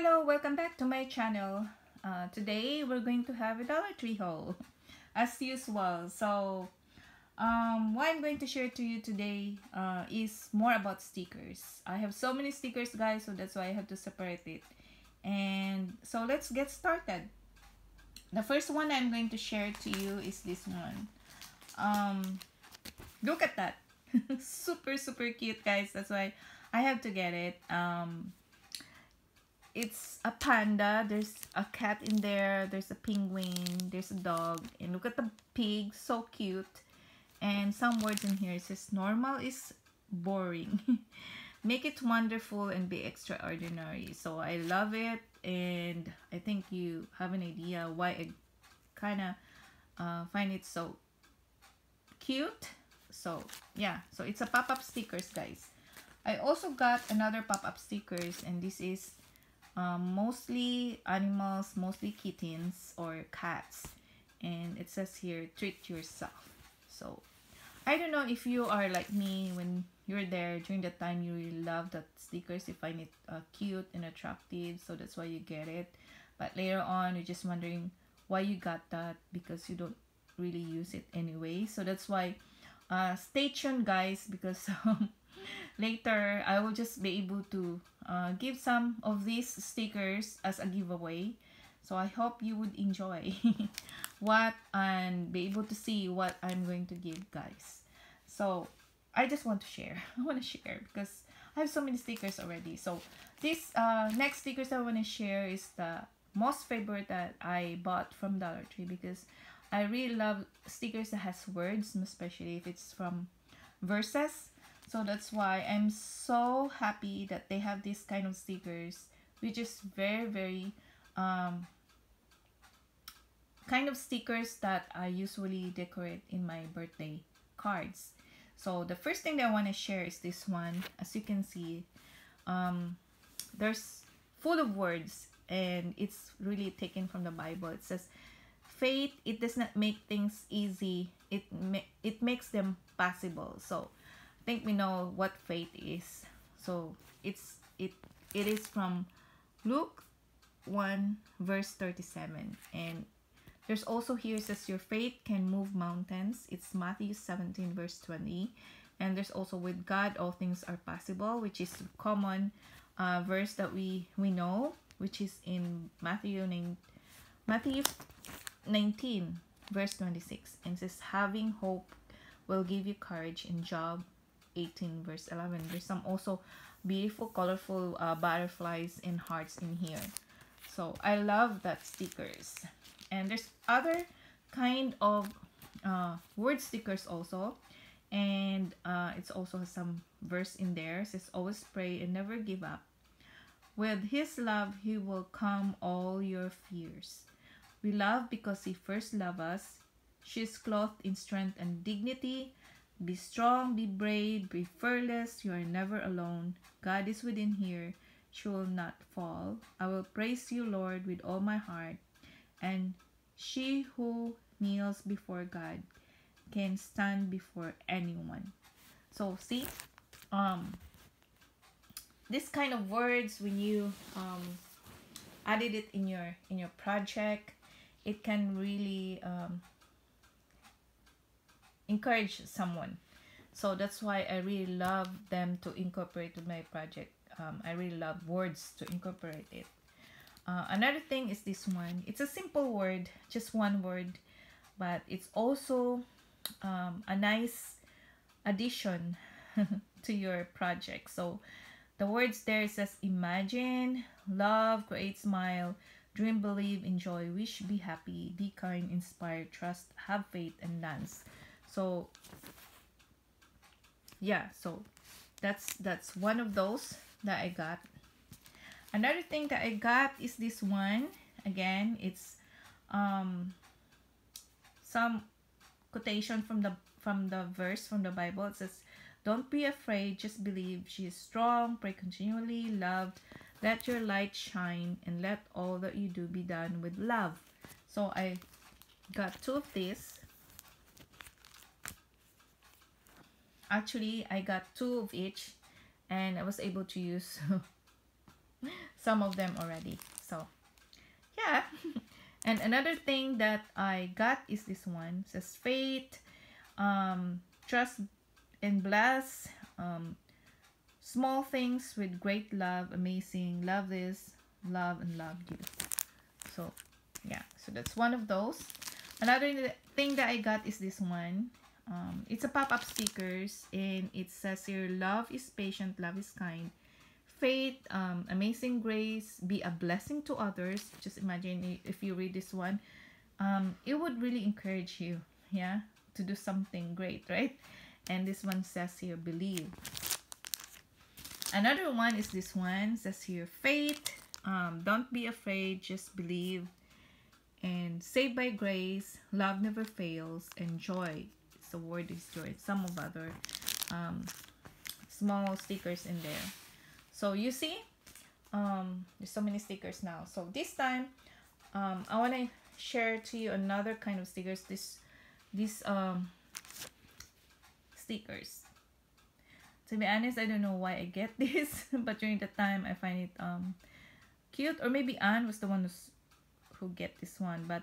Hello, welcome back to my channel. Uh, today we're going to have a Dollar Tree haul as usual. So um, what I'm going to share to you today uh, is more about stickers. I have so many stickers guys so that's why I have to separate it. And so let's get started. The first one I'm going to share to you is this one. Um, look at that. super super cute guys. That's why I have to get it. Um, it's a panda. There's a cat in there. There's a penguin. There's a dog. And look at the pig. So cute. And some words in here. It says normal is boring. Make it wonderful and be extraordinary. So I love it. And I think you have an idea why I kind of uh, find it so cute. So yeah. So it's a pop-up stickers guys. I also got another pop-up stickers and this is um, mostly animals, mostly kittens or cats. And it says here, treat yourself. So, I don't know if you are like me when you're there during the time you really love that stickers. You find it uh, cute and attractive. So that's why you get it. But later on, you're just wondering why you got that because you don't really use it anyway. So that's why uh, stay tuned guys because um, later I will just be able to uh, give some of these stickers as a giveaway. So I hope you would enjoy what and be able to see what I'm going to give guys. So I just want to share. I want to share because I have so many stickers already. So this uh, next stickers I want to share is the most favorite that I bought from Dollar Tree because I really love stickers that has words especially if it's from verses so that's why I'm so happy that they have this kind of stickers which is very very um, kind of stickers that I usually decorate in my birthday cards. So the first thing that I want to share is this one. As you can see um, there's full of words and it's really taken from the Bible. It says faith it does not make things easy. It ma it makes them possible. So think we know what faith is. So it's it it is from Luke 1 verse 37 and there's also here it says your faith can move mountains. It's Matthew 17 verse 20 and there's also with God all things are possible which is common uh, verse that we we know which is in Matthew 9 Matthew 19 verse 26 and says having hope will give you courage in Job 18 verse 11 there's some also beautiful colorful uh, butterflies and hearts in here. So I love that stickers. And there's other kind of uh, word stickers also. And uh, it's also has some verse in there. It says always pray and never give up. With his love he will calm all your fears. We love because he first loved us. She is clothed in strength and dignity be strong, be brave, be fearless. You are never alone. God is within here. She will not fall. I will praise you, Lord, with all my heart. And she who kneels before God can stand before anyone. So see, um, this kind of words when you um, added it in your in your project, it can really um, encourage someone. So that's why I really love them to incorporate to my project. Um, I really love words to incorporate it. Uh, another thing is this one. It's a simple word just one word but it's also um, a nice addition to your project. So the words there says imagine love create smile dream believe enjoy wish be happy be kind inspire trust have faith and dance so yeah so that's that's one of those that I got. Another thing that I got is this one. Again it's um some quotation from the from the verse from the Bible. It says don't be afraid just believe. She is strong pray continually loved. Let your light shine and let all that you do be done with love. So I got two of these actually I got two of each and I was able to use some of them already so yeah. And another thing that I got is this one. It says faith um, trust and bless um, small things with great love amazing love this love and love you. So yeah so that's one of those. Another thing that I got is this one um, it's a pop-up stickers and it says here love is patient love is kind. Faith um, amazing grace be a blessing to others. Just imagine if you read this one um, it would really encourage you yeah to do something great right? And this one says here believe. Another one is this one says here faith um, don't be afraid just believe. And saved by grace love never fails. And joy it's the word joy some of other um, small stickers in there. So you see um, there's so many stickers now. So this time um, I want to share to you another kind of stickers. This these um, stickers. To be honest I don't know why I get this but during the time I find it um, cute. Or maybe Anne was the one who's, who get this one but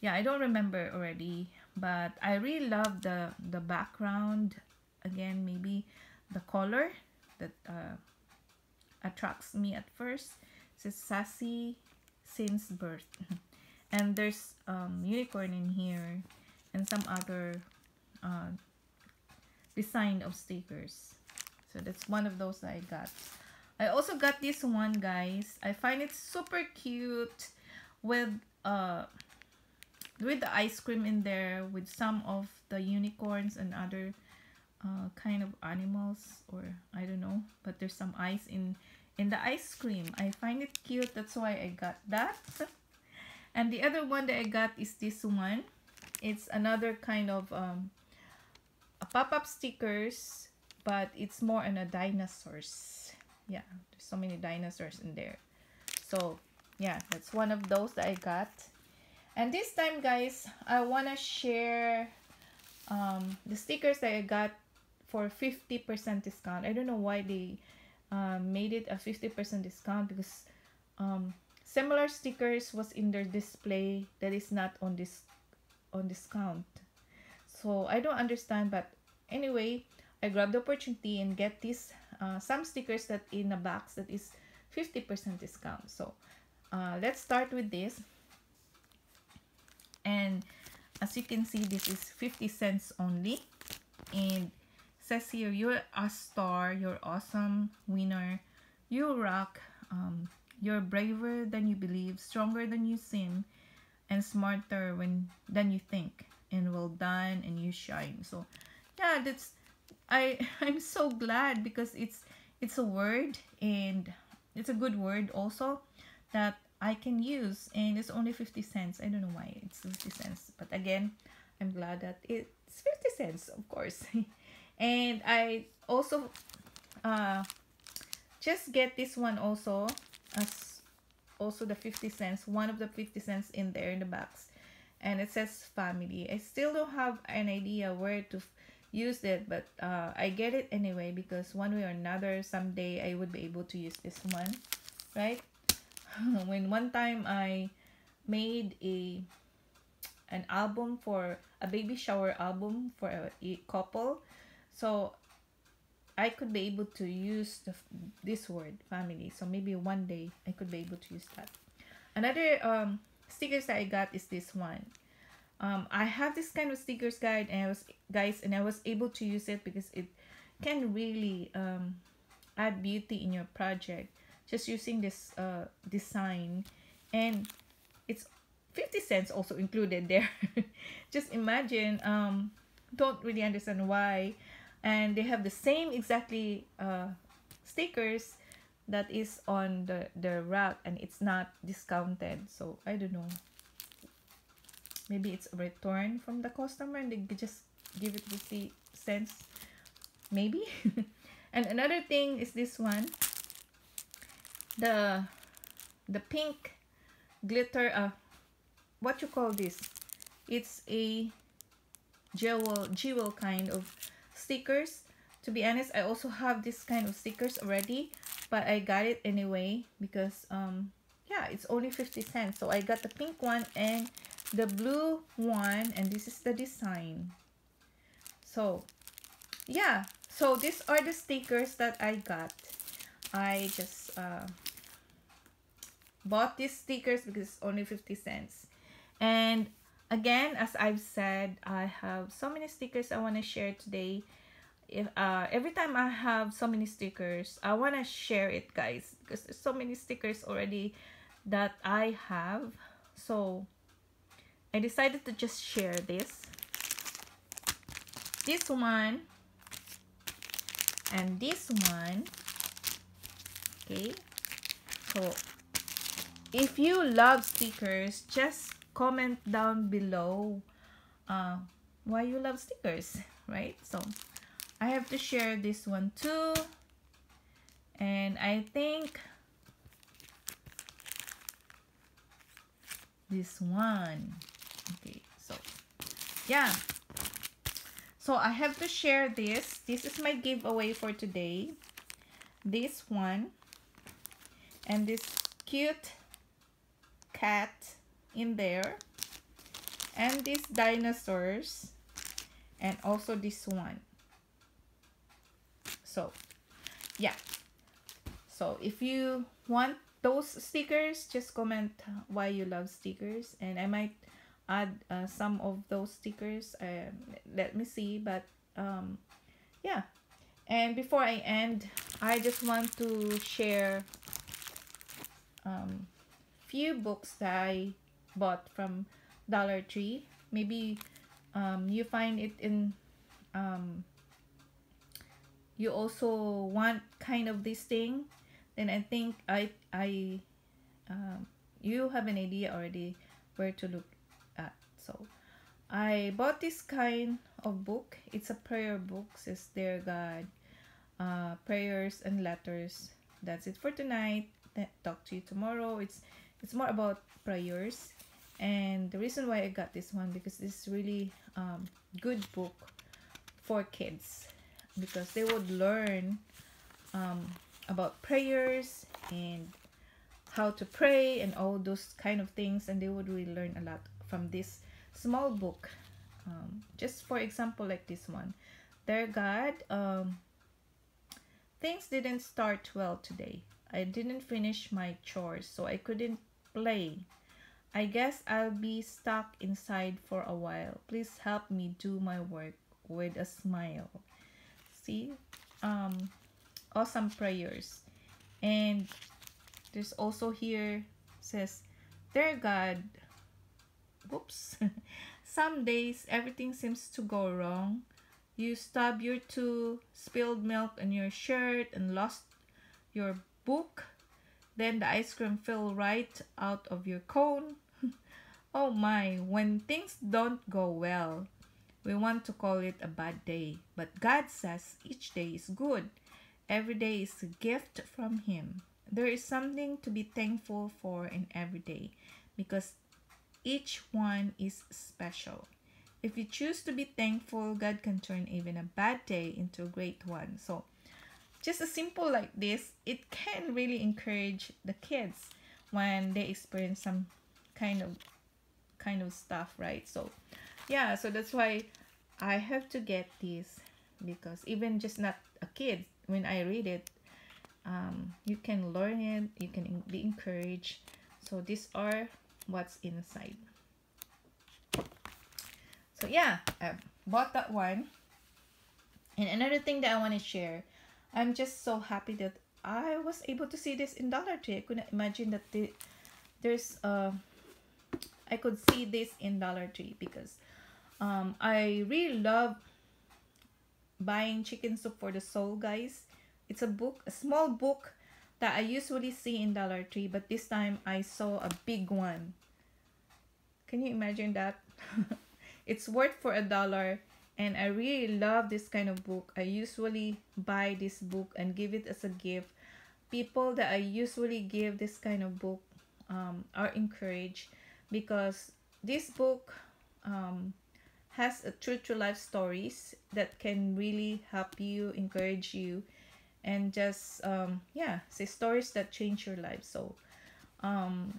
yeah I don't remember already but I really love the the background. Again maybe the color that uh, attracts me at first. It says sassy since birth. And there's um, unicorn in here and some other uh, design of stickers. So that's one of those I got. I also got this one guys. I find it super cute with uh with the ice cream in there with some of the unicorns and other uh, kind of animals or I don't know but there's some ice in in the ice cream. I find it cute. That's why I got that. And the other one that I got is this one. It's another kind of um, pop-up stickers but it's more on a dinosaurs. Yeah there's so many dinosaurs in there. So yeah that's one of those that I got and this time guys I want to share um, the stickers that I got for 50% discount. I don't know why they uh, made it a 50% discount because um, similar stickers was in their display that is not on this on discount. So I don't understand but anyway I grabbed the opportunity and get these uh, some stickers that in a box that is 50% discount. So uh, let's start with this and as you can see this is 50 cents only. And says here you're a star you're awesome winner. You rock um, you're braver than you believe stronger than you seem and smarter when than you think. And well done and you shine. So yeah that's i i'm so glad because it's it's a word and it's a good word also that i can use and it's only 50 cents. I don't know why it's 50 cents but again i'm glad that it's 50 cents of course. And i also uh just get this one also as also the 50 cents one of the 50 cents in there in the box. And it says family. I still don't have an idea where to use it but uh, i get it anyway because one way or another someday i would be able to use this one right when one time i made a an album for a baby shower album for a, a couple. So I could be able to use the, this word family. So maybe one day I could be able to use that. Another um, stickers that I got is this one. Um, I have this kind of stickers guide and I was guys and I was able to use it because it can really um, add beauty in your project just using this uh, design. And it's 50 cents also included there. Just imagine um, don't really understand why. And they have the same exactly uh, stickers that is on the the rack and it's not discounted. So i don't know. Maybe it's a return from the customer and they just give it 50 cents. Maybe. And another thing is this one the the pink glitter uh what you call this? It's a jewel jewel kind of stickers. To be honest i also have this kind of stickers already but I got it anyway because um yeah it's only 50 cents. So I got the pink one and the blue one and this is the design. So yeah. So these are the stickers that I got I just uh, bought these stickers because it's only 50 cents. And again as I've said I have so many stickers I want to share today. If uh every time I have so many stickers I want to share it guys because there's so many stickers already that I have. So I decided to just share this. This one and this one okay. So if you love stickers just comment down below uh, why you love stickers right? So I have to share this one too. And I think this one. Okay so yeah. So I have to share this. This is my giveaway for today. This one and this cute cat in there. And these dinosaurs. And also this one. So yeah. So if you want those stickers just comment why you love stickers. And I might add uh, some of those stickers um, let me see but um, yeah. And before I end I just want to share um, few books that I bought from Dollar Tree. Maybe um, you find it in um, you also want kind of this thing. Then I think I I um, you have an idea already where to look at. So I bought this kind of book. It's a prayer book says dear God. Uh, prayers and letters. That's it for tonight talk to you tomorrow. It's it's more about prayers. And the reason why I got this one because it's really um, good book for kids. Because they would learn um, about prayers and how to pray and all those kind of things. And they would really learn a lot from this small book. Um, just for example like this one. Dear god um, things didn't start well today i didn't finish my chores so i couldn't play. I guess i'll be stuck inside for a while. Please help me do my work with a smile. See? Um awesome prayers. And there's also here says dear god whoops some days everything seems to go wrong. You stub your toe spilled milk on your shirt and lost your book then the ice cream fell right out of your cone oh my when things don't go well we want to call it a bad day, but God says each day is good. Every day is a gift from Him. There is something to be thankful for in every day because each one is special. If you choose to be thankful, God can turn even a bad day into a great one. So, just a simple like this, it can really encourage the kids when they experience some kind of kind of stuff, right? So, yeah so that's why i have to get this because even just not a kid when i read it um, you can learn it you can be encouraged. So these are what's inside. So yeah i bought that one. And another thing that i want to share i'm just so happy that i was able to see this in dollar tree. I couldn't imagine that the, there's uh i could see this in dollar tree because um, I really love buying chicken soup for the soul guys. It's a book a small book that I usually see in Dollar Tree but this time I saw a big one. Can you imagine that? It's worth for a dollar and I really love this kind of book. I usually buy this book and give it as a gift. People that I usually give this kind of book um, are encouraged because this book um, has a true to life stories that can really help you encourage you and just um yeah say stories that change your life. So um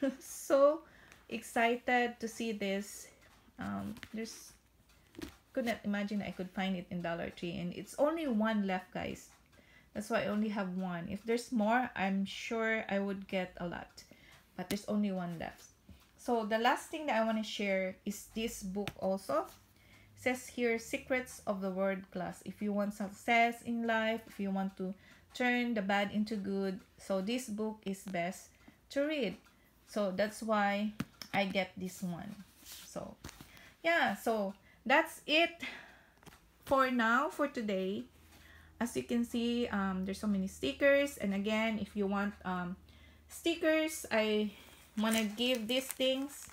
so excited to see this. Um there's could not imagine I could find it in Dollar Tree and it's only one left guys. That's why I only have one. If there's more I'm sure I would get a lot but there's only one left. So the last thing that I want to share is this book also. It says here secrets of the world class. If you want success in life if you want to turn the bad into good so this book is best to read. So that's why I get this one. So yeah so that's it for now for today. As you can see um, there's so many stickers. And again if you want um, stickers I want to give these things.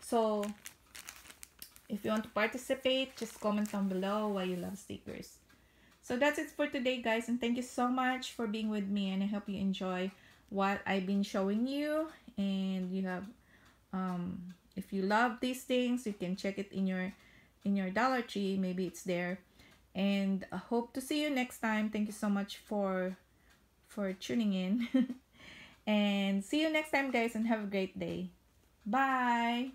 So if you want to participate just comment down below why you love stickers. So that's it for today guys. And thank you so much for being with me. And I hope you enjoy what I've been showing you. And you have um, if you love these things you can check it in your in your Dollar Tree. Maybe it's there. And I hope to see you next time. Thank you so much for for tuning in. and see you next time guys and have a great day. Bye.